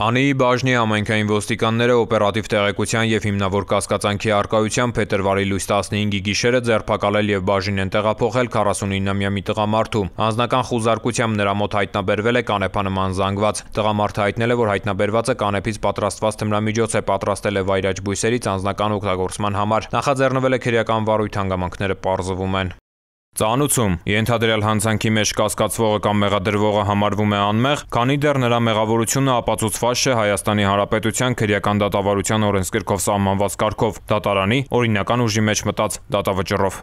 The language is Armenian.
Անիի բաժնի համայնքային ոստիկանները օպերատիվ տեղեկության եւ հիմնավոր կասկածանքի առկայությամբ փետրվարի լույս 15-ի գիշերը ձերբակալել եւ բաժին են տեղափոխել 49-ամյա մի տղամարդու։ Անձնական խուզարկությամբ նրա մոտ հայտնաբերվել է կանեփանման զանգված։ Տղամարդը հայտնել է, որ հայտնաբերվածը կանեփից պատրաստված թմրամիջոց է, պատրաստել է վայրաճ բույսերից անձնական օգտագործման համար։ Նախաձեռնվել է քրեական վարույթ հանգամանքները պարզվում են։ Ծանուցում. Ենթադրյալ հանցանքի մեջ կասկածվողը կամ մեղադրվողը համարվում է անմեղ, քանի դեռ նրա մեղավորությունը ապացուցված չէ Հայաստանի Հանրապետության քրեական դատավարության օրենսգրքով սահմանված կարգով՝ դատարանի օրինական ուժի մեջ մտած դատավճռով։